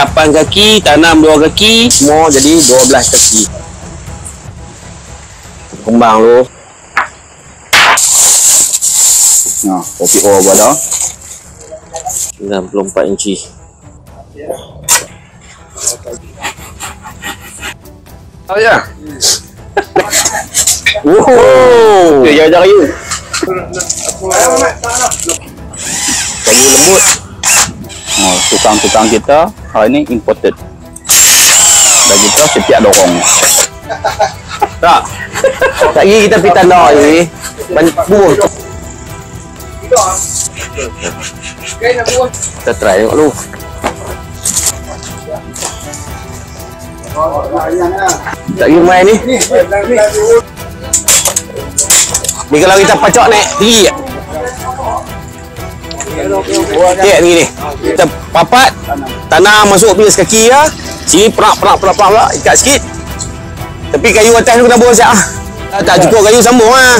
8 kaki, tanam 2 kaki, semua jadi 12 kaki. Kembang lu. Ha, kopi O buat dah. 94 inci. Oh ya. Wow. Okay, jangan kayu. Kayu lembut. Oh, tukang-tukang kita hari ni imported. Dan kita setiap dorong. Tak. Tak lagi kita pergi ni. Banyak buah. Kita try tengok dulu. Tak pergi main ni. Ni kalau kita pacak naik tinggi tak? Okey ni ni. Kita papat, tanam masuk pergi sekaki ya. Sini perak perak perak perak pula, ikat sikit. Tapi kayu atas tu kena bawa siap ah. Ah, Tak cukup kayu sambung ah.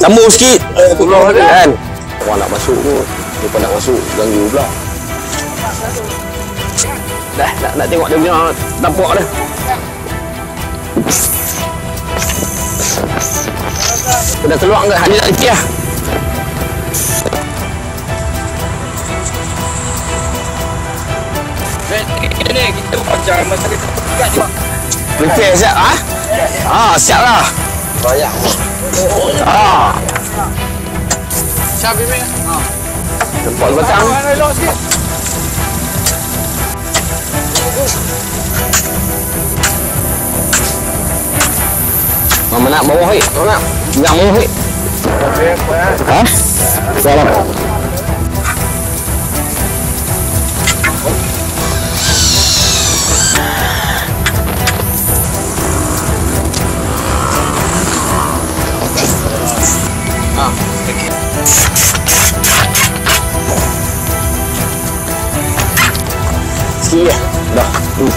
Sambung sikit. Kan. Orang nak masuk tu. Dia pun nak masuk ganggu pula. Dah, nak, nak tengok dia punya nampak dah. Dah keluar enggak? Hanya nak sikit lah. Ini kita macam masa kita pekat je. Prepare siap ah? Ah, siap lah. Banyak. Ah, Siap ni. Ha. tempat batang. elok sikit. Mama nak bawah hik. Mama nak. Nak bawah hik. Ha? Salam. Sikit je. Dah. Hmm.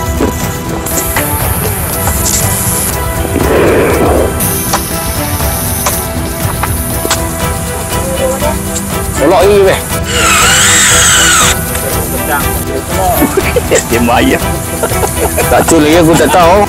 Tolak lagi weh. Dia mayat. Tak cun lagi aku tak tahu.